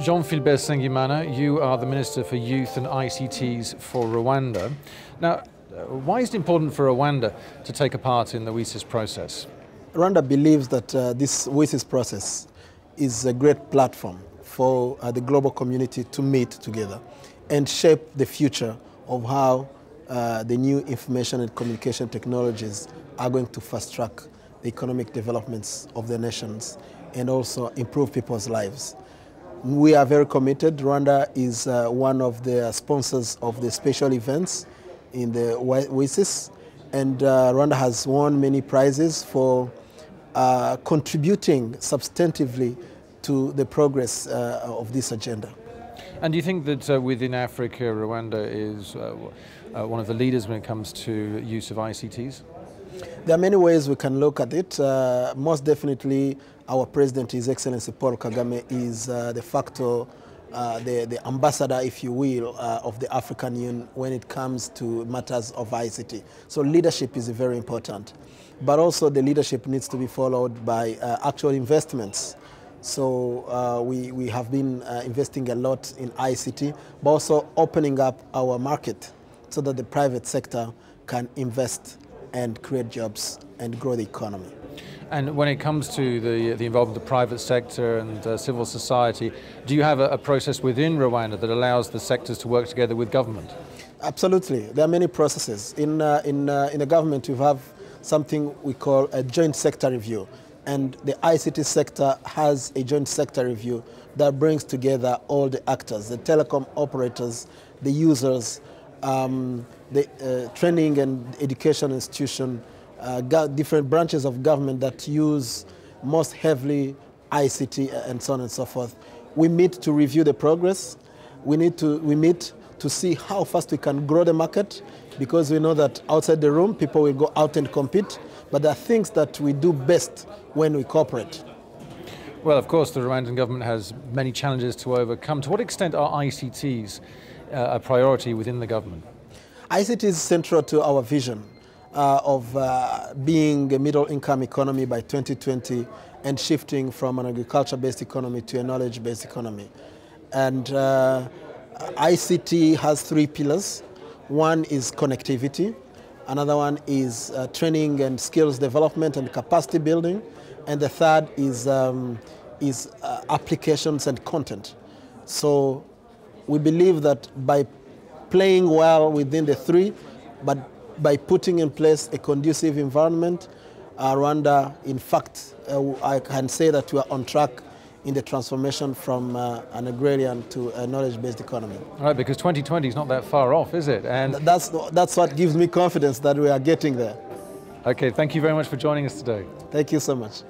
Jean-Philbert Nsengimana, you are the Minister for Youth and ICTs for Rwanda. Now, uh, why is it important for Rwanda to take a part in the WSIS process? Rwanda believes that uh, this WSIS process is a great platform for uh, the global community to meet together and shape the future of how uh, the new information and communication technologies are going to fast track the economic developments of the nations and also improve people's lives. We are very committed. Rwanda is uh, one of the sponsors of the special events in the WSIS, and uh, Rwanda has won many prizes for uh, contributing substantively to the progress uh, of this agenda. And do you think that uh, within Africa, Rwanda is uh, one of the leaders when it comes to use of ICTs? There are many ways we can look at it. Uh, most definitely, our president, His Excellency Paul Kagame, is uh, de facto uh, the, the ambassador, if you will, uh, of the African Union when it comes to matters of ICT. So leadership is very important. But also the leadership needs to be followed by uh, actual investments. So uh, we, we have been investing a lot in ICT, but also opening up our market so that the private sector can invest and create jobs and grow the economy. And when it comes to the, the involvement of the private sector and uh, civil society, do you have a, a, process within Rwanda that allows the sectors to work together with government? Absolutely. There are many processes. In, uh, in, uh, in the government, we have something we call a joint sector review. And the ICT sector has a joint sector review that brings together all the actors, the telecom operators, the users, um, the uh, training and education institution, uh, different branches of government that use most heavily ICT and so on and so forth. We meet to review the progress. We need to we meet to see how fast we can grow the market because we know that outside the room people will go out and compete, but there are things that we do best when we cooperate. Well, of course, the Rwandan government has many challenges to overcome. To what extent are ICTs uh, a priority within the government? ICT is central to our vision uh, of uh, being a middle income economy by 2020 and shifting from an agriculture-based economy to a knowledge-based economy. And uh, ICT has three pillars. One is connectivity, another one is uh, training and skills development and capacity building, and the third is, um, is uh, applications and content. So we believe that by playing well within the three, but by putting in place a conducive environment, uh, Rwanda, in fact, uh, I can say that we are on track in the transformation from uh, an agrarian to a knowledge-based economy. Right, because 2020 is not that far off, is it? And that's, that's what gives me confidence that we are getting there. Okay, thank you very much for joining us today. Thank you so much.